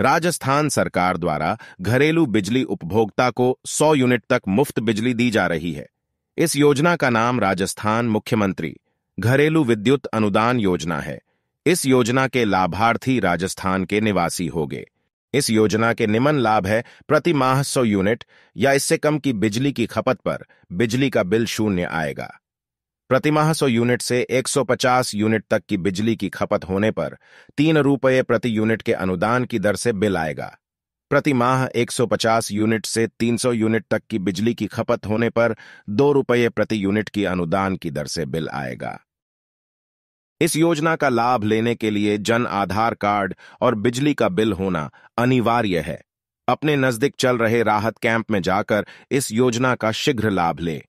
राजस्थान सरकार द्वारा घरेलू बिजली उपभोक्ता को 100 यूनिट तक मुफ़्त बिजली दी जा रही है। इस योजना का नाम राजस्थान मुख्यमंत्री घरेलू विद्युत अनुदान योजना है। इस योजना के लाभार्थी राजस्थान के निवासी होंगे। इस योजना के निम्न लाभ है, प्रति माह सौ यूनिट या इससे कम की बिजली की खपत पर बिजली का बिल शून्य आएगा। प्रतिमाह सौ यूनिट से 150 यूनिट तक की बिजली की खपत होने पर तीन रुपये प्रति यूनिट के अनुदान की दर से बिल आएगा। प्रति माह 150 यूनिट से 300 यूनिट तक की बिजली की खपत होने पर दो रुपये प्रति यूनिट की अनुदान की दर से बिल आएगा। इस योजना का लाभ लेने के लिए जन आधार कार्ड और बिजली का बिल होना अनिवार्य है। अपने नज़दीक चल रहे राहत कैंप में जाकर इस योजना का शीघ्र लाभ ले।